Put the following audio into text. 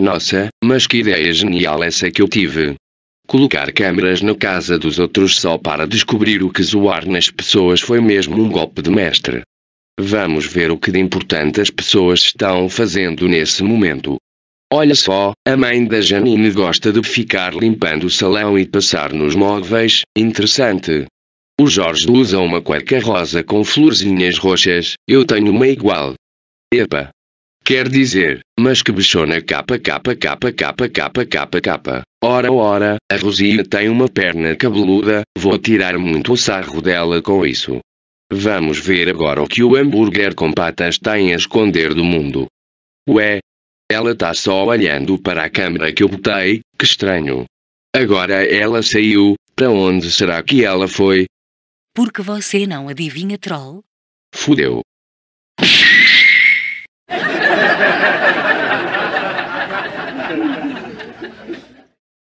Nossa, mas que ideia genial essa que eu tive. Colocar câmeras na casa dos outros só para descobrir o que zoar nas pessoas foi mesmo um golpe de mestre. Vamos ver o que de importante as pessoas estão fazendo nesse momento. Olha só, a mãe da Janine gosta de ficar limpando o salão e passar nos móveis, interessante. O Jorge usa uma cueca rosa com florzinhas roxas, eu tenho uma igual. Epa! Quer dizer, mas que bichona capa capa capa capa capa capa capa. Ora ora, a Rosinha tem uma perna cabeluda, vou tirar muito o sarro dela com isso. Vamos ver agora o que o hambúrguer com patas tem a esconder do mundo. Ué? Ela tá só olhando para a câmera que eu botei, que estranho. Agora ela saiu, para onde será que ela foi? Porque você não adivinha troll? Fudeu.